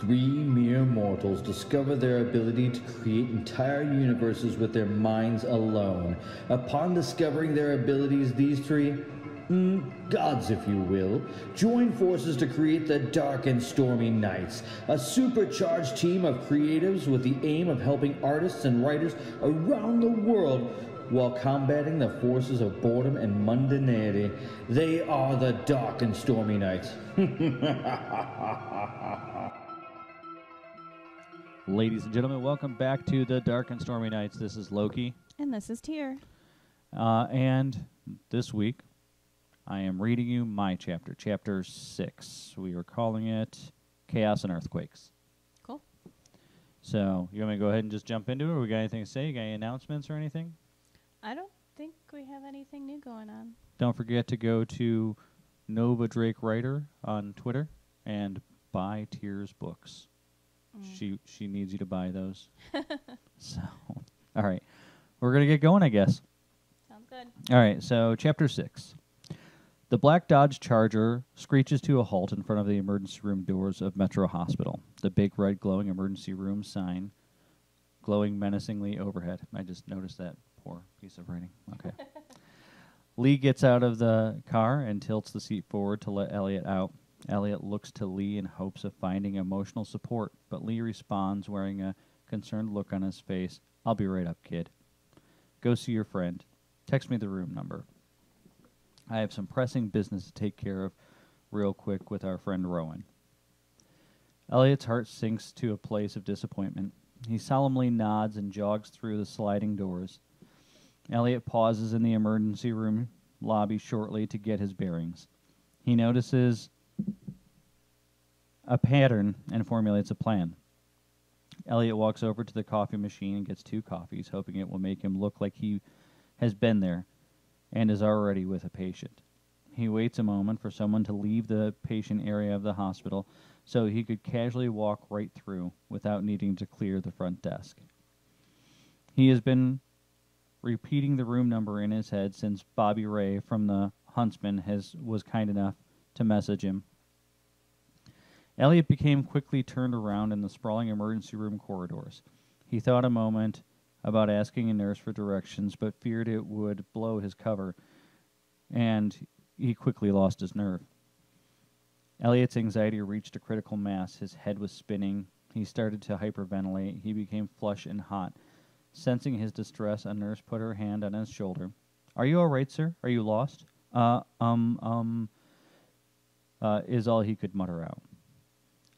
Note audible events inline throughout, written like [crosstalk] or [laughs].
Three mere mortals discover their ability to create entire universes with their minds alone. Upon discovering their abilities, these three, mm, gods if you will, join forces to create the Dark and Stormy Knights, a supercharged team of creatives with the aim of helping artists and writers around the world while combating the forces of boredom and mundanity. They are the Dark and Stormy Knights. [laughs] Ladies and gentlemen, welcome back to the Dark and Stormy Knights. This is Loki. And this is Tier. Uh, and this week, I am reading you my chapter, chapter six. We are calling it Chaos and Earthquakes. Cool. So, you want me to go ahead and just jump into it, or we got anything to say? You got any announcements or anything? I don't think we have anything new going on. Don't forget to go to Nova Drake Writer on Twitter and buy Tears books. Mm. She she needs you to buy those. [laughs] so, all right, we're gonna get going, I guess. Sounds good. All right, so chapter six. The black Dodge Charger screeches to a halt in front of the emergency room doors of Metro Hospital. The big red glowing emergency room sign glowing menacingly overhead. I just noticed that poor piece of writing. Okay. [laughs] Lee gets out of the car and tilts the seat forward to let Elliot out. Elliot looks to Lee in hopes of finding emotional support, but Lee responds wearing a concerned look on his face. I'll be right up, kid. Go see your friend. Text me the room number. I have some pressing business to take care of real quick with our friend Rowan. Elliot's heart sinks to a place of disappointment. He solemnly nods and jogs through the sliding doors. Elliot pauses in the emergency room lobby shortly to get his bearings. He notices a pattern and formulates a plan. Elliot walks over to the coffee machine and gets two coffees, hoping it will make him look like he has been there and is already with a patient. He waits a moment for someone to leave the patient area of the hospital so he could casually walk right through without needing to clear the front desk. He has been repeating the room number in his head since Bobby Ray from the Huntsman has was kind enough to message him. Elliot became quickly turned around in the sprawling emergency room corridors. He thought a moment about asking a nurse for directions, but feared it would blow his cover, and he quickly lost his nerve. Elliot's anxiety reached a critical mass. His head was spinning. He started to hyperventilate. He became flush and hot. Sensing his distress, a nurse put her hand on his shoulder. Are you all right, sir? Are you lost? Uh, um, um, uh, is all he could mutter out.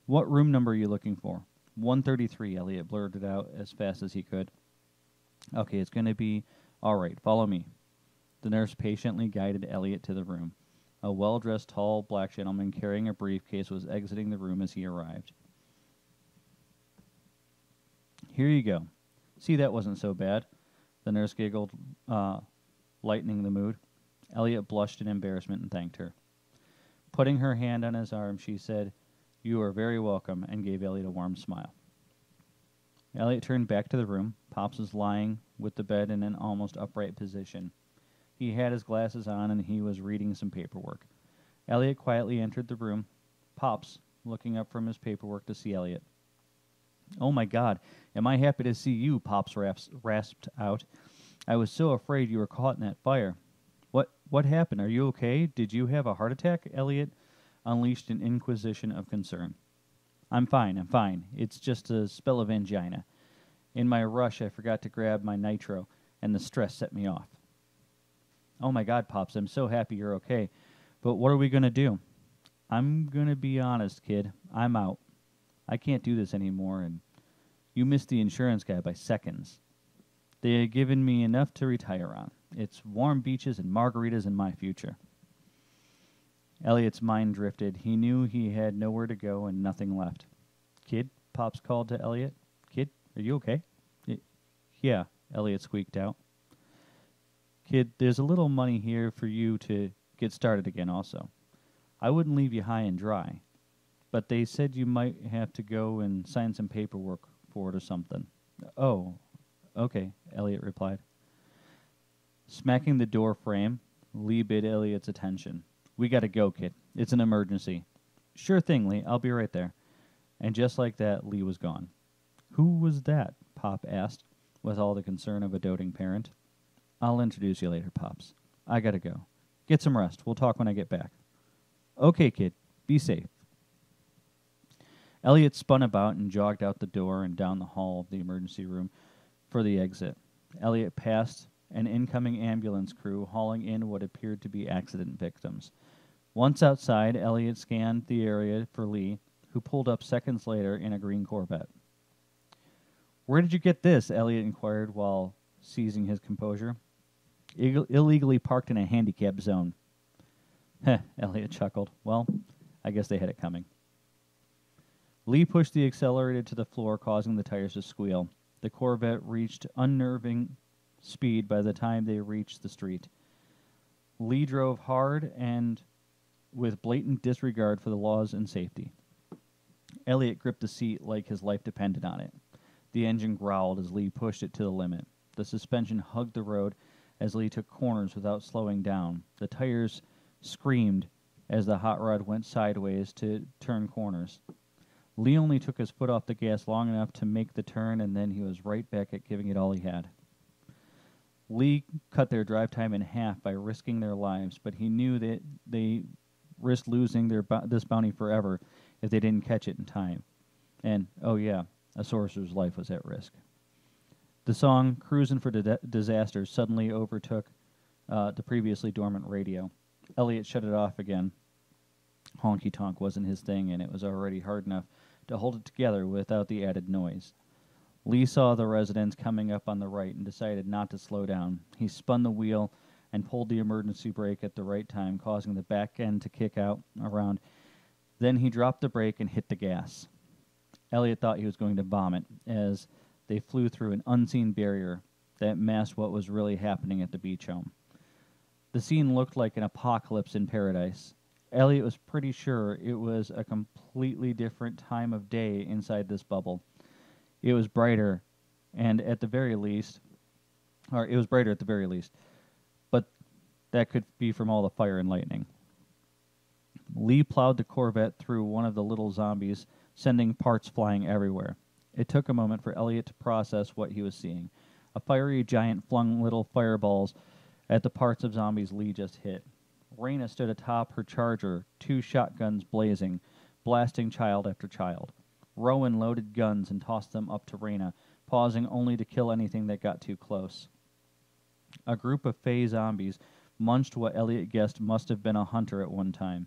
What room number are you looking for? 133, Elliot blurted out as fast as he could. Okay, it's going to be all right. Follow me. The nurse patiently guided Elliot to the room. A well dressed, tall black gentleman carrying a briefcase was exiting the room as he arrived. Here you go. See, that wasn't so bad. The nurse giggled, uh, lightening the mood. Elliot blushed in embarrassment and thanked her. Putting her hand on his arm, she said, You are very welcome, and gave Elliot a warm smile. Elliot turned back to the room. Pops was lying with the bed in an almost upright position. He had his glasses on and he was reading some paperwork. Elliot quietly entered the room. Pops, looking up from his paperwork to see Elliot. Oh my God, am I happy to see you? Pops rasps, rasped out. I was so afraid you were caught in that fire. What what happened? Are you okay? Did you have a heart attack? Elliot unleashed an inquisition of concern. I'm fine, I'm fine. It's just a spell of angina. In my rush, I forgot to grab my nitro, and the stress set me off. Oh my God, Pops, I'm so happy you're okay. But what are we going to do? I'm going to be honest, kid. I'm out. I can't do this anymore, and you missed the insurance guy by seconds. They had given me enough to retire on. It's warm beaches and margaritas in my future. Elliot's mind drifted. He knew he had nowhere to go and nothing left. Kid, Pops called to Elliot. Kid, are you okay? Yeah, Elliot squeaked out. Kid, there's a little money here for you to get started again, also. I wouldn't leave you high and dry, but they said you might have to go and sign some paperwork for it or something. Oh, okay, Elliot replied. Smacking the door frame, Lee bid Elliot's attention. We gotta go, kid. It's an emergency. Sure thing, Lee. I'll be right there. And just like that, Lee was gone. Who was that? Pop asked, with all the concern of a doting parent. I'll introduce you later, Pops. I gotta go. Get some rest. We'll talk when I get back. Okay, kid. Be safe. Elliot spun about and jogged out the door and down the hall of the emergency room for the exit. Elliot passed an incoming ambulance crew hauling in what appeared to be accident victims. Once outside, Elliot scanned the area for Lee, who pulled up seconds later in a green Corvette. Where did you get this? Elliot inquired while seizing his composure. Ill- illegally parked in a handicap zone. [laughs] Heh, Elliot chuckled. Well, I guess they had it coming. Lee pushed the accelerator to the floor, causing the tires to squeal. The Corvette reached unnerving speed by the time they reached the street. Lee drove hard and with blatant disregard for the laws and safety. Elliot gripped the seat like his life depended on it. The engine growled as Lee pushed it to the limit. The suspension hugged the road as Lee took corners without slowing down. The tires screamed as the hot rod went sideways to turn corners. Lee only took his foot off the gas long enough to make the turn, and then he was right back at giving it all he had. Lee cut their drive time in half by risking their lives, but he knew that they risked losing their this bounty forever if they didn't catch it in time. And oh yeah, a sorcerer's life was at risk. The song "Cruising for Di- Disaster" suddenly overtook uh, the previously dormant radio. Elliot shut it off again. Honky tonk wasn't his thing, and it was already hard enough to hold it together without the added noise. Lee saw the residents coming up on the right and decided not to slow down. He spun the wheel and pulled the emergency brake at the right time, causing the back end to kick out around. Then he dropped the brake and hit the gas. Elliot thought he was going to vomit as they flew through an unseen barrier that masked what was really happening at the beach home. The scene looked like an apocalypse in paradise. Elliot was pretty sure it was a completely different time of day inside this bubble. It was brighter, and at the very least, or it was brighter at the very least, that could be from all the fire and lightning. Lee plowed the Corvette through one of the little zombies, sending parts flying everywhere. It took a moment for Elliot to process what he was seeing. A fiery giant flung little fireballs at the parts of zombies Lee just hit. Raina stood atop her charger, two shotguns blazing, blasting child after child. Rowan loaded guns and tossed them up to Raina, pausing only to kill anything that got too close. A group of fey zombies munched what Elliot guessed must have been a hunter at one time.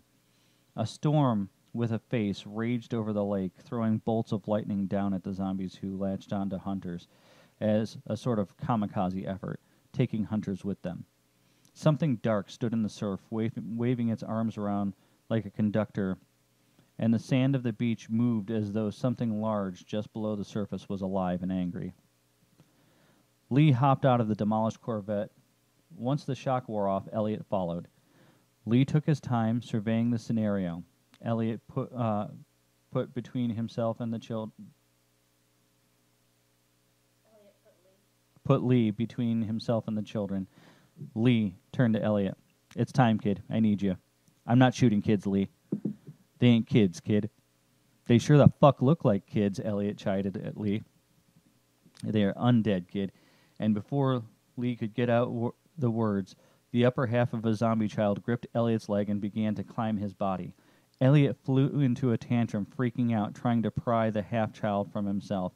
A storm with a face raged over the lake, throwing bolts of lightning down at the zombies who latched onto hunters as a sort of kamikaze effort, taking hunters with them. Something dark stood in the surf, waving its arms around like a conductor, and the sand of the beach moved as though something large just below the surface was alive and angry. Lee hopped out of the demolished Corvette. Once the shock wore off, Elliot followed. Lee took his time surveying the scenario. Elliot put uh, put between himself and the child. Elliot put Lee between himself and the children. Lee turned to Elliot. It's time, kid. I need you. I'm not shooting kids, Lee. They ain't kids, kid. They sure the fuck look like kids, Elliot chided at Lee. They are undead, kid. And before Lee could get out the words, the upper half of a zombie child gripped Elliot's leg and began to climb his body. Elliot flew into a tantrum, freaking out, trying to pry the half child from himself.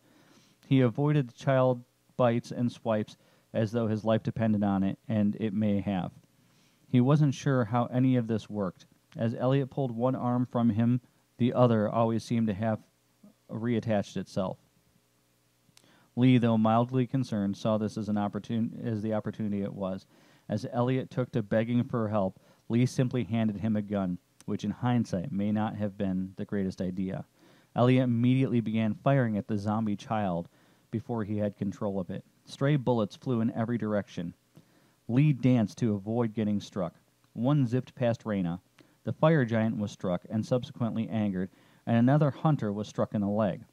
He avoided the child bites and swipes as though his life depended on it, and it may have. He wasn't sure how any of this worked. As Elliot pulled one arm from him, the other always seemed to have reattached itself. Lee, though mildly concerned, saw this as an as the opportunity it was. As Elliot took to begging for help, Lee simply handed him a gun, which in hindsight may not have been the greatest idea. Elliot immediately began firing at the zombie child before he had control of it. Stray bullets flew in every direction. Lee danced to avoid getting struck. One zipped past Raina. The fire giant was struck and subsequently angered, and another hunter was struck in the leg,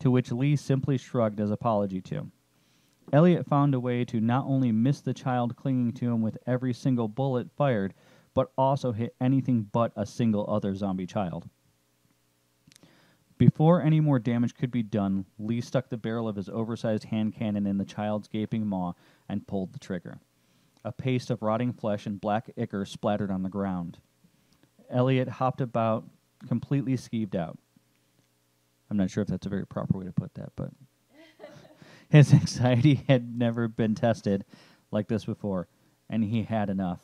to which Lee simply shrugged as apology to. Elliot found a way to not only miss the child clinging to him with every single bullet fired, but also hit anything but a single other zombie child. Before any more damage could be done, Lee stuck the barrel of his oversized hand cannon in the child's gaping maw and pulled the trigger. A paste of rotting flesh and black ichor splattered on the ground. Elliot hopped about, completely skeeved out. I'm not sure if that's a very proper way to put that, but [laughs] his anxiety had never been tested like this before, and he had enough.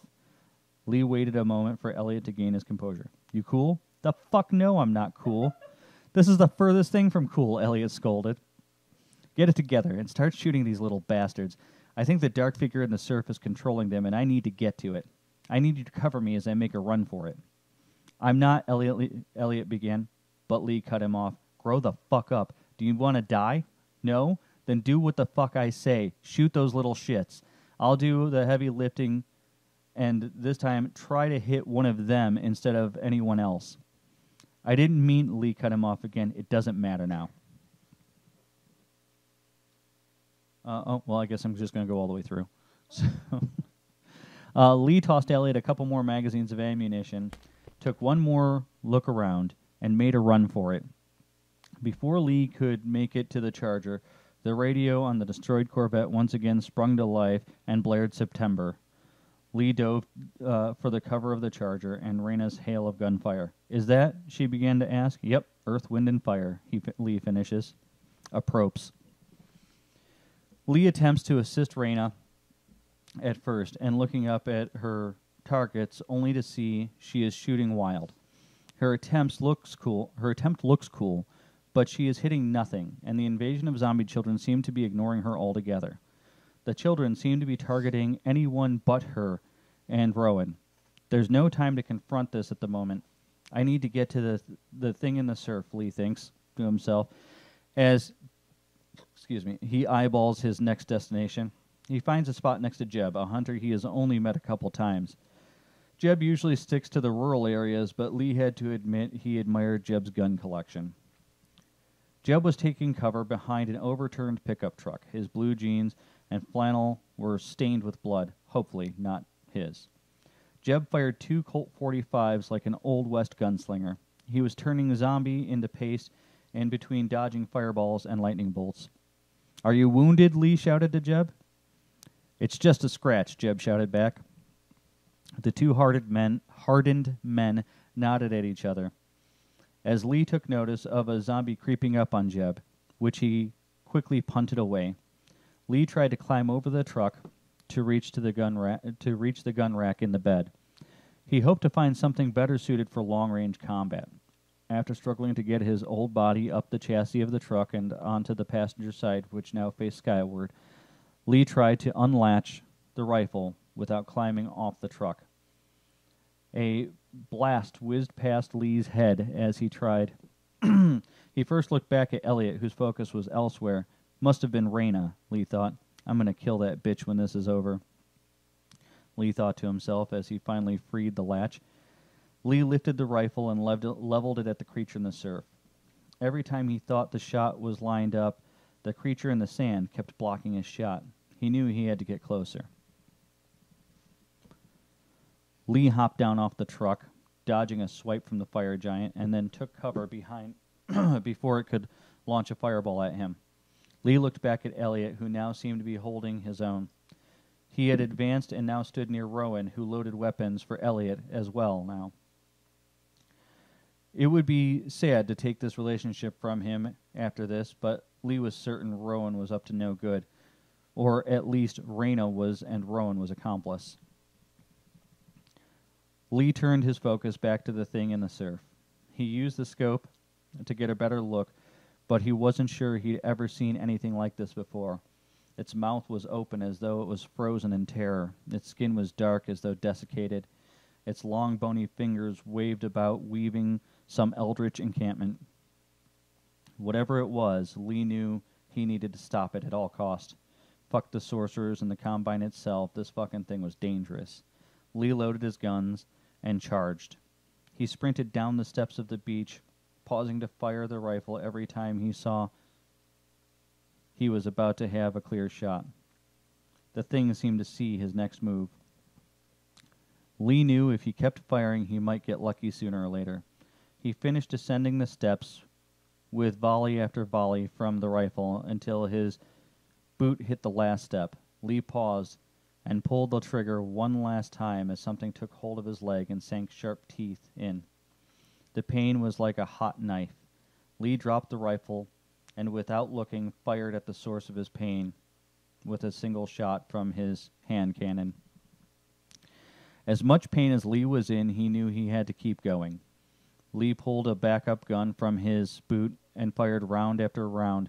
Lee waited a moment for Elliot to gain his composure. You cool? The fuck no, I'm not cool. This is the furthest thing from cool, Elliot scolded. Get it together and start shooting these little bastards. I think the dark figure in the surf is controlling them, and I need to get to it. I need you to cover me as I make a run for it. I'm not, Elliot, Elliot began, but Lee cut him off. Grow the fuck up. Do you want to die? No? Then do what the fuck I say. Shoot those little shits. I'll do the heavy lifting, and this time try to hit one of them instead of anyone else. I didn't mean Lee cut him off again. It doesn't matter now. Uh, oh, well, I guess I'm just going to go all the way through. [laughs] So, uh, Lee tossed Elliot a couple more magazines of ammunition, took one more look around, and made a run for it. Before Lee could make it to the Charger, the radio on the destroyed Corvette once again sprung to life and blared September. Lee dove uh, for the cover of the Charger and Raina's hail of gunfire. Is that? She began to ask. Yep, Earth, Wind, and Fire, he fi- Lee finishes. Approps. Lee attempts to assist Raina at first and looking up at her targets only to see she is shooting wild. Her attempts looks cool. Her attempt looks cool, but she is hitting nothing, and the invasion of zombie children seem to be ignoring her altogether. The children seem to be targeting anyone but her and Rowan. There's no time to confront this at the moment. I need to get to the the thing in the surf, Lee thinks to himself as excuse me, he eyeballs his next destination. He finds a spot next to Jeb, a hunter he has only met a couple times. Jeb usually sticks to the rural areas, but Lee had to admit he admired Jeb's gun collection. Jeb was taking cover behind an overturned pickup truck. His blue jeans and flannel were stained with blood, hopefully not his. Jeb fired two Colt 45s like an Old West gunslinger. He was turning zombie into paste in between dodging fireballs and lightning bolts. Are you wounded? Lee shouted to Jeb. It's just a scratch, Jeb shouted back. The two hardened men, hardened men nodded at each other as Lee took notice of a zombie creeping up on Jeb, which he quickly punted away. Lee tried to climb over the truck to reach to the gun ra- to reach the gun rack in the bed. He hoped to find something better suited for long-range combat. After struggling to get his old body up the chassis of the truck and onto the passenger side, which now faced skyward, Lee tried to unlatch the rifle without climbing off the truck. A blast whizzed past Lee's head as he tried. [clears throat] he first looked back at Elliot, whose focus was elsewhere. Must have been Raina, Lee thought. I'm going to kill that bitch when this is over. Lee thought to himself as he finally freed the latch. Lee lifted the rifle and lev- leveled it at the creature in the surf. Every time he thought the shot was lined up, the creature in the sand kept blocking his shot. He knew he had to get closer. Lee hopped down off the truck, dodging a swipe from the fire giant, and then took cover behind [clears throat] before it could launch a fireball at him. Lee looked back at Elliot, who now seemed to be holding his own. He had advanced and now stood near Rowan, who loaded weapons for Elliot as well now. It would be sad to take this relationship from him after this, but Lee was certain Rowan was up to no good, or at least Raina was and Rowan was accomplice. Lee turned his focus back to the thing in the surf. He used the scope to get a better look, but he wasn't sure he'd ever seen anything like this before. Its mouth was open as though it was frozen in terror. Its skin was dark as though desiccated. Its long bony fingers waved about, weaving some eldritch encampment. Whatever it was, Lee knew he needed to stop it at all cost. Fuck the sorcerers and the combine itself. This fucking thing was dangerous. Lee loaded his guns and charged. He sprinted down the steps of the beach, pausing to fire the rifle every time he saw he was about to have a clear shot. The thing seemed to see his next move. Lee knew if he kept firing, he might get lucky sooner or later. He finished descending the steps with volley after volley from the rifle until his boot hit the last step. Lee paused and pulled the trigger one last time as something took hold of his leg and sank sharp teeth in. The pain was like a hot knife. Lee dropped the rifle and, without looking, fired at the source of his pain with a single shot from his hand cannon. As much pain as Lee was in, he knew he had to keep going. Lee pulled a backup gun from his boot and fired round after round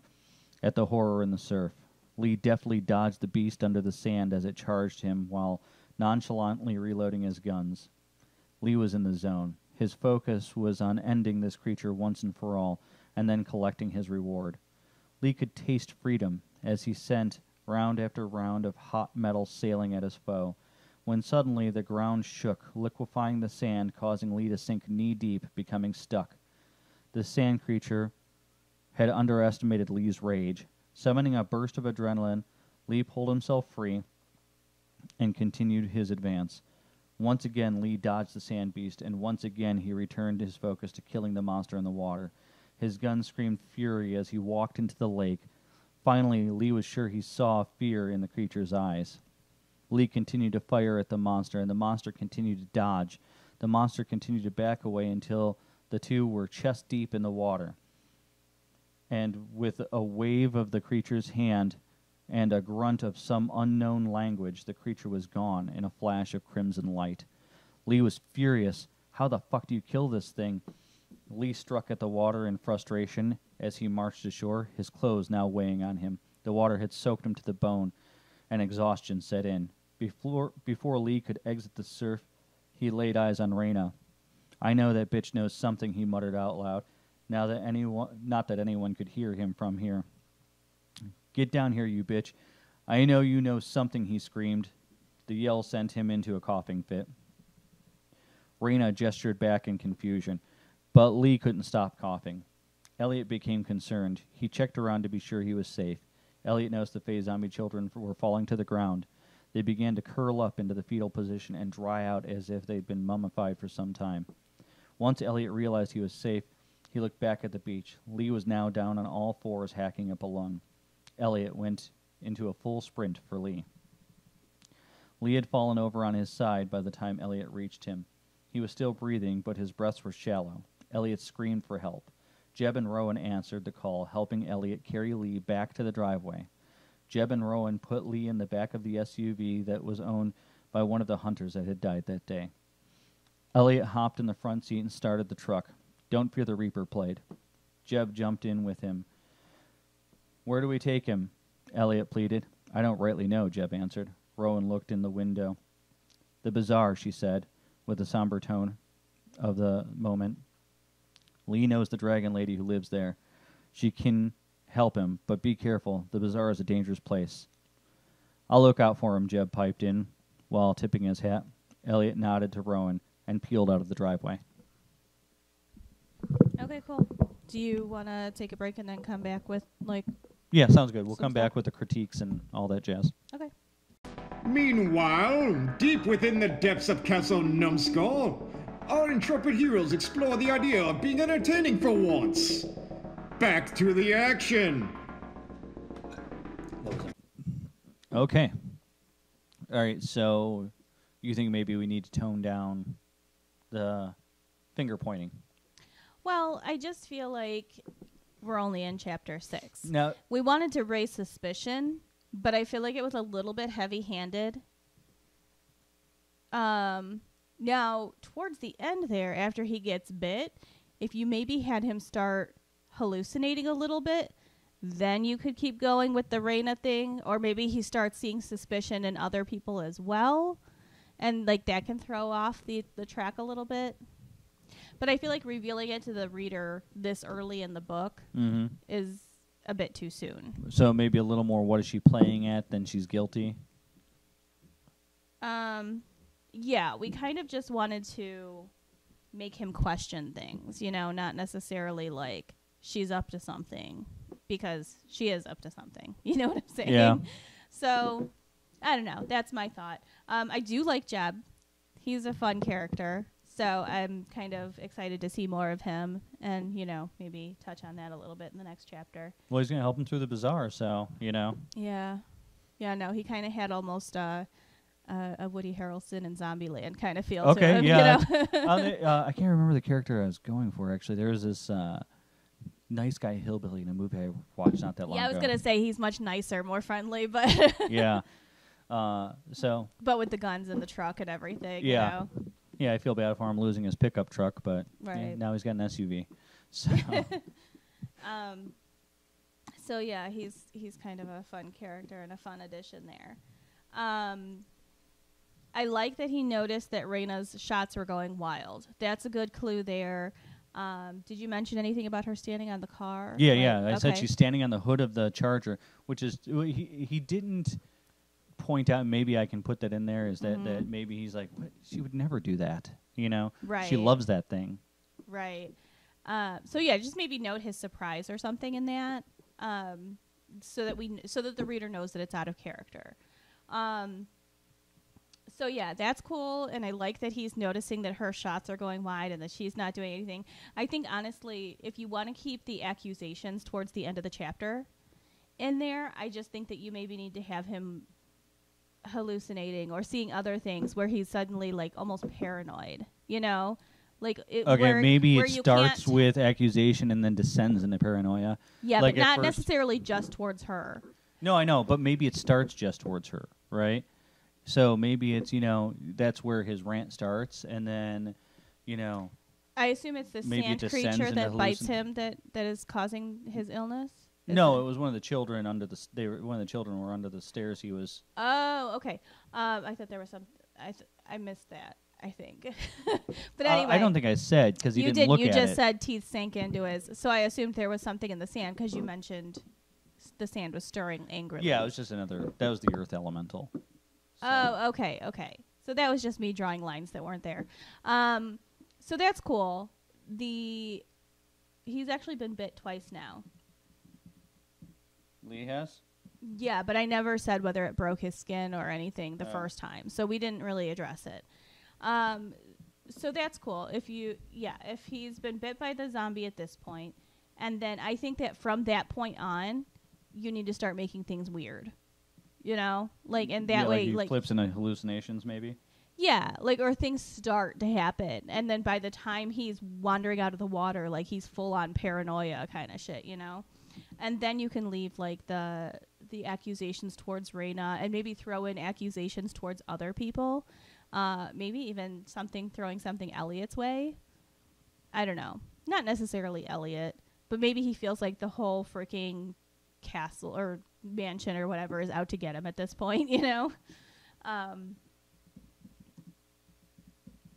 at the horror in the surf. Lee deftly dodged the beast under the sand as it charged him while nonchalantly reloading his guns. Lee was in the zone. His focus was on ending this creature once and for all, and then collecting his reward. Lee could taste freedom as he sent round after round of hot metal sailing at his foe, when suddenly the ground shook, liquefying the sand, causing Lee to sink knee deep, becoming stuck. The sand creature had underestimated Lee's rage. Summoning a burst of adrenaline, Lee pulled himself free and continued his advance. Once again, Lee dodged the sand beast, and once again he returned his focus to killing the monster in the water. His gun screamed fury as he walked into the lake. Finally, Lee was sure he saw fear in the creature's eyes. Lee continued to fire at the monster, and the monster continued to dodge. The monster continued to back away until the two were chest deep in the water. And with a wave of the creature's hand and a grunt of some unknown language, the creature was gone in a flash of crimson light. Lee was furious. How the fuck do you kill this thing? Lee struck at the water in frustration as he marched ashore, his clothes now weighing on him. The water had soaked him to the bone, and exhaustion set in. Before, before Lee could exit the surf, he laid eyes on Raina. I know that bitch knows something, he muttered out loud, now that anyone, not that anyone could hear him from here. Get down here, you bitch. I know you know something, he screamed. The yell sent him into a coughing fit. Raina gestured back in confusion, but Lee couldn't stop coughing. Elliot became concerned. He checked around to be sure he was safe. Elliot noticed the fey zombie children were falling to the ground. They began to curl up into the fetal position and dry out as if they'd been mummified for some time. Once Elliot realized he was safe, he looked back at the beach. Lee was now down on all fours, hacking up a lung. Elliot went into a full sprint for Lee. Lee had fallen over on his side by the time Elliot reached him. He was still breathing, but his breaths were shallow. Elliot screamed for help. Jeb and Rowan answered the call, helping Elliot carry Lee back to the driveway. Jeb and Rowan put Lee in the back of the SUV that was owned by one of the hunters that had died that day. Elliot hopped in the front seat and started the truck. Don't Fear the Reaper played. Jeb jumped in with him. Where do we take him? Elliot pleaded. I don't rightly know, Jeb answered. Rowan looked in the window. The bazaar, she said, with the somber tone of the moment. Lee knows the dragon lady who lives there. She can help him, but be careful. The bazaar is a dangerous place. I'll look out for him, Jeb piped in while tipping his hat. Elliot nodded to Rowan and peeled out of the driveway. Okay, cool. Do you want to take a break and then come back with like? Yeah, sounds good. We'll Some come stuff. back with the critiques and all that jazz. Okay. Meanwhile, deep within the depths of Castle Numbskull, our intrepid heroes explore the idea of being entertaining for once. Back to the action. Okay. All right, so you think maybe we need to tone down the finger pointing? Well, I just feel like we're only in chapter six. Now, We wanted to raise suspicion, but I feel like it was a little bit heavy-handed. Um, now towards the end there, after he gets bit, if you maybe had him start hallucinating a little bit, then you could keep going with the Raina thing, or maybe he starts seeing suspicion in other people as well, and like that can throw off the the track a little bit. But I feel like revealing it to the reader this early in the book hmm is a bit too soon. so maybe a little more. What is she playing at? Then she's guilty. Um, yeah, we kind of just wanted to make him question things, you know, not necessarily like she's up to something because she is up to something. [laughs] You know what I'm saying? Yeah. So, I don't know. That's my thought. Um, I do like Jeb. He's a fun character. So I'm kind of excited to see more of him, and you know maybe touch on that a little bit in the next chapter. Well, he's gonna help him through the bazaar, so you know. Yeah, yeah. No, he kind of had almost uh, uh, a Woody Harrelson in Zombieland kind of feel to Okay, him. yeah. You know? [laughs] uh, they- [laughs] uh, I can't remember the character I was going for. Actually, there was this uh, nice guy hillbilly in a movie I watched not that long ago. yeah, I was ago. gonna say he's much nicer, more friendly, but yeah. [laughs] Uh, so but with the guns and the truck and everything. Yeah. You know? Yeah, I feel bad for him losing his pickup truck, but yeah, now he's got an SUV. [laughs] So Um, so yeah, he's he's kind of a fun character and a fun addition there. Um, I like that he noticed that Raina's shots were going wild. That's a good clue there. Um, did you mention anything about her standing on the car? yeah, yeah. I said she's standing on the hood of the Charger, which is he he didn't point out. Maybe I can put that in there. Is that that Mhm. maybe he's like she would never do that. You know, Right. she loves that thing. Right. Uh, so yeah, just maybe note his surprise or something in that, um, so that we kn- so that the reader knows that it's out of character. Um, so yeah, that's cool, and I like that he's noticing that her shots are going wide and that she's not doing anything. I think honestly, if you want to keep the accusations towards the end of the chapter in there, I just think that you maybe need to have him hallucinating or seeing other things where he's suddenly like almost paranoid. You know, like it, Okay, where- maybe where it you starts with accusation and then descends into paranoia. yeah, like but not necessarily just towards her. No, I know, but maybe it starts just towards her, right? So maybe it's you know that's where his rant starts, and then you know I assume it's the it sand creature that bites him that that is causing his illness. No, it was one of the children under the s- they were one of the children were under the stairs. He was Oh, okay. Um, I thought there was some. I th- I missed that. I think. [laughs] but Uh, anyway, I don't think I said because he you didn't did. look You at just it. said teeth sank into his. So I assumed there was something in the sand because you mentioned s- the sand was stirring angrily. yeah, it was just another. That was the earth elemental. So- Oh, okay, okay. So that was just me drawing lines that weren't there. Um, so that's cool. The he's actually been bit twice now. Lee has. Yeah, but I never said whether it broke his skin or anything the Oh. first time, so we didn't really address it. Um, so that's cool. If you, yeah, if he's been bit by the zombie at this point, and then I think that from that point on, you need to start making things weird. You know, like and that yeah, way, like, like flips into hallucinations, maybe. yeah, like or things start to happen, and then by the time he's wandering out of the water, like he's full on paranoia kind of shit, you know. And then you can leave like the the accusations towards Raina, and maybe throw in accusations towards other people. Uh, maybe even something throwing something Elliot's way. I don't know, not necessarily Elliot, but maybe he feels like the whole freaking castle or mansion or whatever is out to get him at this point, [laughs] you know. Um,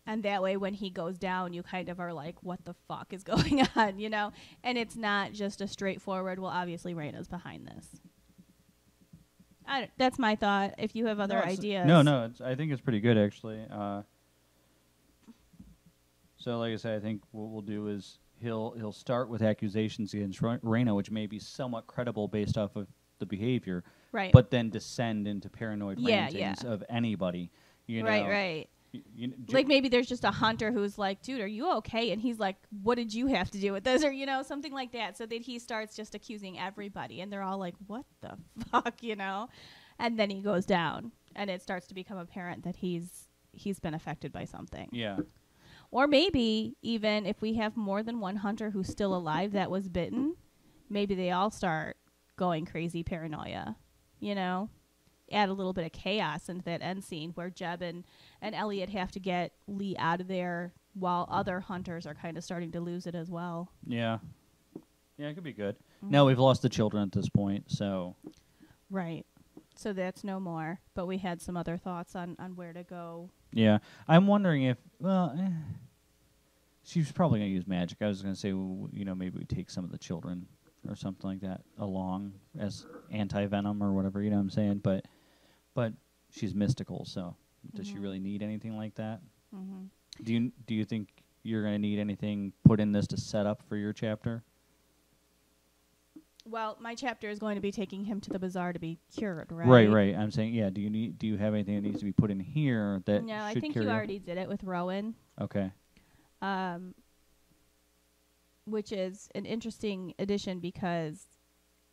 and that way when he goes down you kind of are like what the fuck is [laughs] going on? You know? And it's not just a straightforward well obviously Raina's behind this. That's my thought. If you have other No, ideas. No, no, it's, I think it's pretty good actually. Uh, so, like I said, I think what we'll do is he'll he'll start with accusations against Raina, which may be somewhat credible based off of the behavior, right. but then descend into paranoid Yeah, rantings yeah. of anybody. You know, right right you like maybe there's just a hunter who's like dude are you okay? And he's like what did you have to do with this? Or you know something like that. So that he starts just accusing everybody and they're all like what the [laughs] fuck you know? And then he goes down and it starts to become apparent that he's he's been affected by something. Yeah, Or maybe even if we have more than one hunter who's still alive that was bitten, maybe they all start going crazy paranoia. You know? Add a little bit of chaos into that end scene where Jeb and, and Elliot have to get Lee out of there while other hunters are kind of starting to lose it as well. yeah, yeah. It could be good. Mm-hmm. Now we've lost the children at this point, so Right. So that's no more. But we had some other thoughts on, on where to go. Yeah, I'm wondering if well, eh, she's probably gonna use magic. I was gonna say, w- you know, maybe we take some of the children or something like that along as anti venom or whatever. You know what I'm saying? But but she's mystical, so does she Mhm. really need anything like that? Mm-hmm. Do you do you think you're gonna need anything put in this to set up for your chapter? Well, my chapter is going to be taking him to the bazaar to be cured, right? Right, right. I'm saying, yeah. Do you need? Do you have anything that needs to be put in here that No, I think you already did it with Rowan. Okay. um, which is an interesting addition because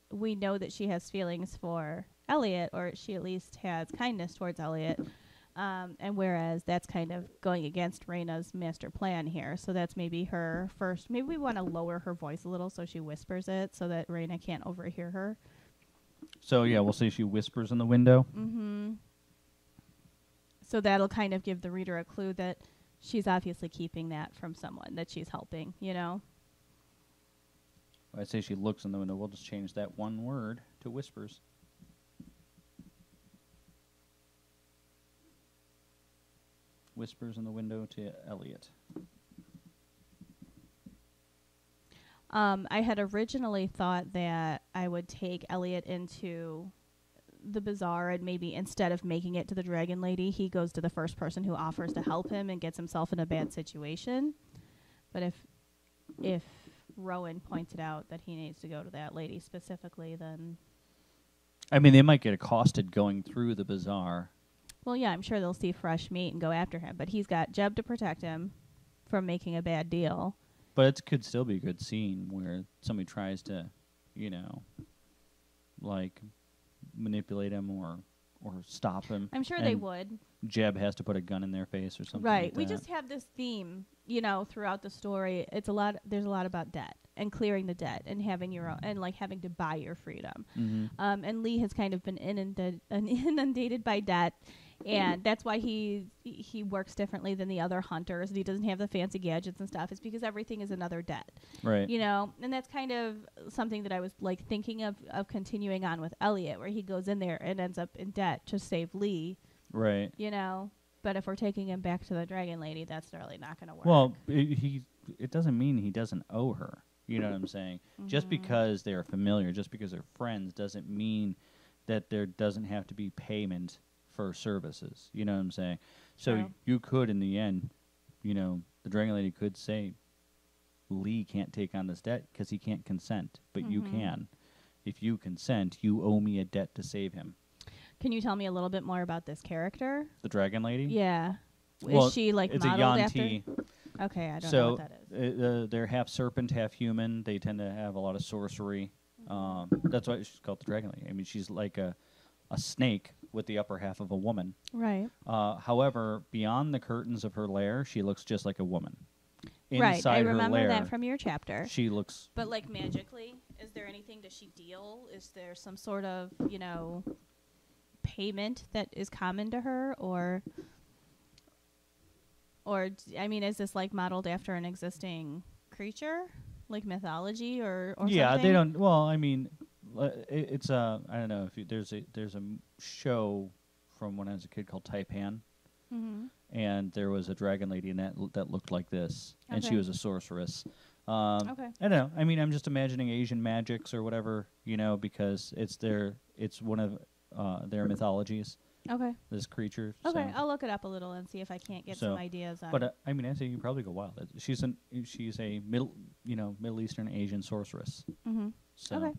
we know that she has feelings for Elliot, or she at least has kindness towards Elliot. Um, and whereas that's kind of going against Raina's master plan here, so that's maybe her first. Maybe we want to lower her voice a little so she whispers it, so that Raina can't overhear her. So yeah, we'll say she whispers in the window. Mm-hmm. So that'll kind of give the reader a clue that she's obviously keeping that from someone that she's helping. You know. I say she looks in the window. We'll just change that one word to whispers. Whispers in the window to Elliot. Um, I had originally thought that I would take Elliot into the bazaar and maybe instead of making it to the dragon lady, he goes to the first person who offers to help him and gets himself in a bad situation. But if if Rowan pointed out that he needs to go to that lady specifically, then I mean, they might get accosted going through the bazaar. Well, yeah, I'm sure they'll see fresh meat and go after him. But he's got Jeb to protect him from making a bad deal. But it could still be a good scene where somebody tries to, you know, like manipulate him or or stop him. I'm sure they would. Jeb has to put a gun in their face or something. Right. like we that. just have this theme, you know, throughout the story. It's a lot. There's a lot about debt and clearing the debt and having your own and like having to buy your freedom. Mhm. Um, and Lee has kind of been inundated, [laughs] inundated by debt, and that's why he he works differently than the other hunters. And he doesn't have the fancy gadgets and stuff. It's because everything is another debt, right. you know. And that's kind of something that I was like thinking of of continuing on with Elliot, where he goes in there and ends up in debt to save Lee, right. you know. But if we're taking him back to the Dragon Lady, that's really not going to work. Well, it, he it doesn't mean he doesn't owe her. You know what I'm saying? Just Mm-hmm. because they're familiar, just because they're friends, doesn't mean that there doesn't have to be payment for services. You know what I'm saying? So you could, in the end, you know, the Dragon Lady could say, Lee can't take on this debt because he can't consent, but you Mhm. can. If you consent, you owe me a debt to save him. Can you tell me a little bit more about this character? The Dragon Lady? Yeah. Well, is she like it's a modeled Yuan-ti. after? Okay, I don't know what that is. uh, they're half serpent, half human. They tend to have a lot of sorcery. Um, that's why she's called the dragon lady. I mean, she's like a a snake with the upper half of a woman. Right. Uh, however, beyond the curtains of her lair, she looks just like a woman. right. Inside I her remember lair, that from your chapter. she looks. But like magically, is there anything? Does she deal? Is there some sort of you know payment that is common to her, or or I mean, is this like modeled after an existing creature, like mythology, or or yeah, something? they don't. Well, I mean, it, it's a. I don't know if you, there's a there's a show from when I was a kid called Taipan. Mm-hmm. and there was a dragon lady in that that looked like this, and she was a sorceress. Um, Okay. I don't know. I mean, I'm just imagining Asian magics or whatever, you know, because it's their it's one of uh, their mythologies. Okay. This creature. Okay. so- I'll look it up a little and see if I can't get So, some ideas on. but uh, I mean, I say you probably go wild. She's an she's a middle you know Middle Eastern Asian sorceress. mm-hmm. So Okay.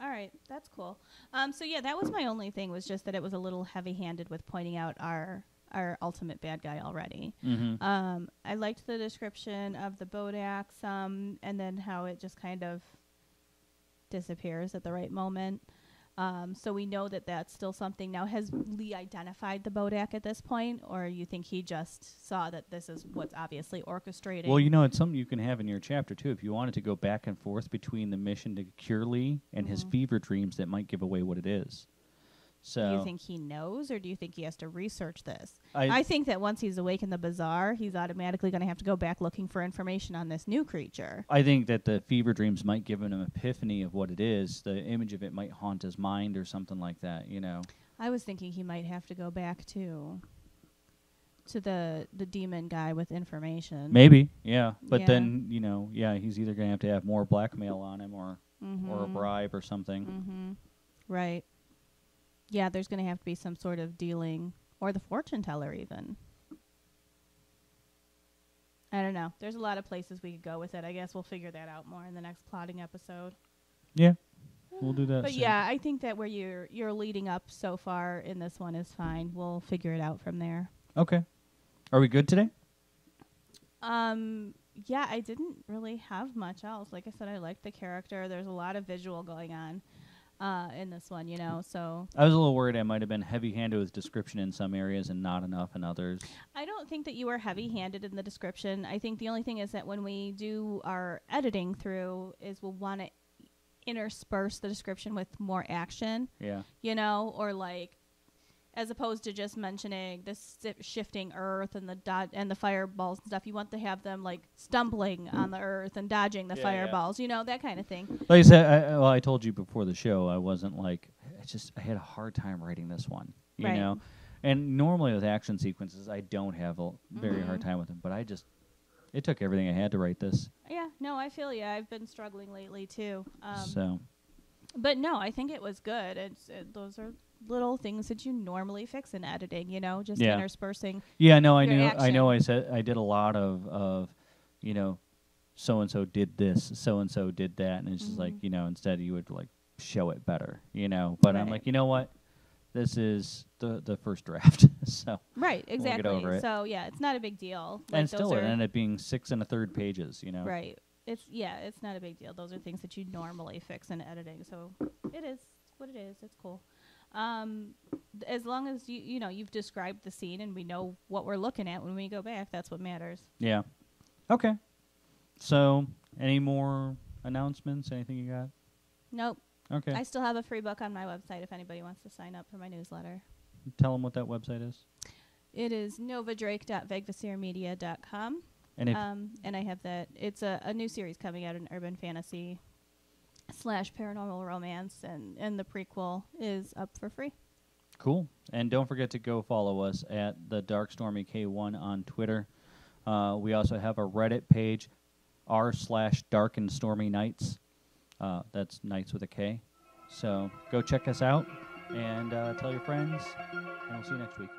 All right, that's cool. Um, so yeah, that was my only thing was just that it was a little heavy-handed with pointing out our our ultimate bad guy already. Mhm. Um, I liked the description of the Bodak some, and then how it just kind of disappears at the right moment. Um, so we know that that's still something. Now, has Lee identified the Bodak at this point, or you think he just saw that this is what's obviously orchestrating? Well, you know, it's something you can have in your chapter too. If you wanted to go back and forth between the mission to cure Lee and his Mhm. fever dreams, that might give away what it is. So do you think he knows, or do you think he has to research this? I, I think that once he's awake in the bazaar, he's automatically going to have to go back looking for information on this new creature. I think that the fever dreams might give him an epiphany of what it is. The image of it might haunt his mind or something like that. You know. I was thinking he might have to go back to to the the demon guy with information. Maybe, yeah. But Yeah. then you know, yeah, he's either gonna have to have more blackmail on him or mm-hmm. or a bribe or something. Mm-hmm. Right. Yeah, there's going to have to be some sort of dealing, or the fortune teller even. I don't know. There's a lot of places we could go with it. I guess we'll figure that out more in the next plotting episode. Yeah, we'll do that. But soon. yeah, I think that where you're you're leading up so far in this one is fine. We'll figure it out from there. Okay. Are we good today? Um, yeah, I didn't really have much else. Like I said, I liked the character. There's a lot of visual going on uh, in this one, you know. So I was a little worried I might have been heavy-handed with description in some areas and not enough in others. I don't think that you were heavy-handed in the description. I think the only thing is that when we do our editing through, is we'll want to intersperse the description with more action, Yeah. you know, or like as opposed to just mentioning the si- shifting earth and the dot and the fireballs and stuff. You want to have them like stumbling on the earth and dodging the Yeah, yeah. fireballs, you know, that kind of thing. Like I said, I, I- well, I told you before the show, I wasn't like, I just, I had a hard time writing this one, you Right. know? And normally with action sequences, I don't have a very hard Mhm. time with them, but I just, it took everything I had to write this. Yeah, no, I feel you. I've been struggling lately too. Um, so, But no, I think it was good. It's it, those are little things that you normally fix in editing. You know, just Yeah. interspersing. yeah, no, I knew, I know I said, I did a lot of, of, you know, so and so did this, so and so did that. And it's just like, Mhm. you know, instead you would like show it better, you know? But I'm like, you know what? This is the, the first draft. [laughs] so, Right, get exactly. over it. So yeah, it's not a big deal. Like, and still it ended up being six and a third pages, you know? right. It's yeah, it's not a big deal. Those are things that you normally fix in editing. So it is what it is. It's cool. Um, as long as you you know you've described the scene and we know what we're looking at when we go back, that's what matters. Yeah. Okay. So, any more announcements? Anything you got? Nope. Okay. I still have a free book on my website if anybody wants to sign up for my newsletter. Tell them what that website is. It is novadrake.vegvasirmedia.com. And Um, and I have that. It's a, a new series coming out in urban fantasy slash paranormal romance, and, and the prequel is up for free. cool. And don't forget to go follow us at the Dark Stormy K1 on Twitter. Uh, we also have a Reddit page, r slash Dark and Stormy Knights. Uh, that's nights with a K. So go check us out and uh, tell your friends, and we'll see you next week.